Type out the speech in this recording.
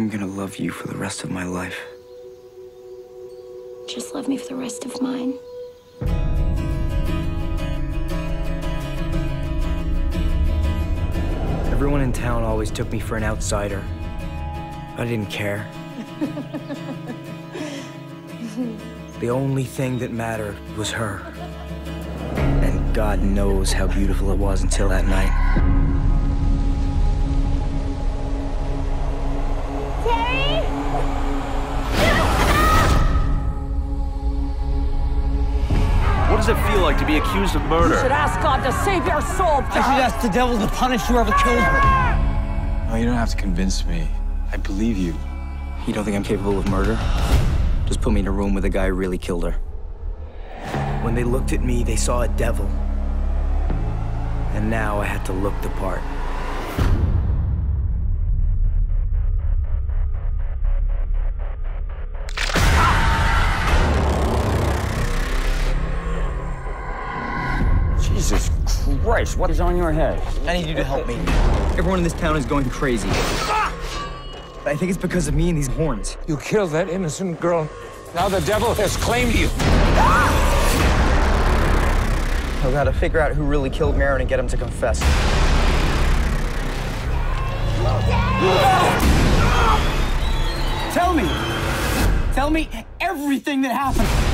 I'm gonna love you for the rest of my life. Just love me for the rest of mine. Everyone in town always took me for an outsider. I didn't care. the only thing that mattered was her. And God knows how beautiful it was until that night. Does it feel like to be accused of murder? You should ask God to save your soul, I should ask the devil to punish whoever killed her. No, you don't have to convince me. I believe you. You don't think I'm capable of murder? Just put me in a room with a guy who really killed her. When they looked at me, they saw a devil. And now I had to look the part. Jesus Christ, what is on your head? I need you to help me. Everyone in this town is going crazy. I think it's because of me and these horns. You killed that innocent girl. Now the devil has claimed you. I've got to figure out who really killed Merrin and get him to confess. Tell me! Tell me everything that happened!